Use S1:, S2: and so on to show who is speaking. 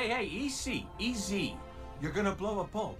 S1: Hey, hey, easy, easy.
S2: You're gonna blow a bulb.